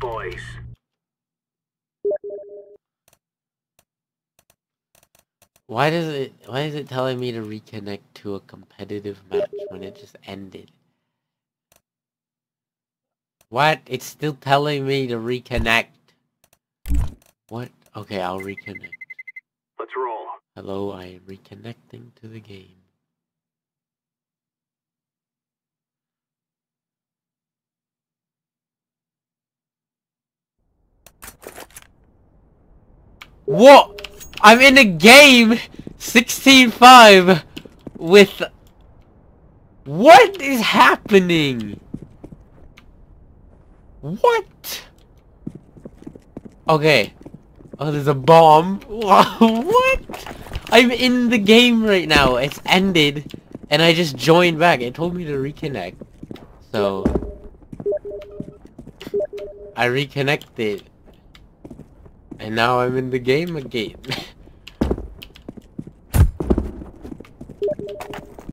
boys. Why does it why is it telling me to reconnect to a competitive match when it just ended? What? It's still telling me to reconnect. What? Okay, I'll reconnect. Let's roll. Hello, I am reconnecting to the game. What? I'm in a game 16-5 with... What is happening? What? Okay. Oh, there's a bomb. what? I'm in the game right now. It's ended. And I just joined back. It told me to reconnect. So... I reconnected. And now I'm in the game again.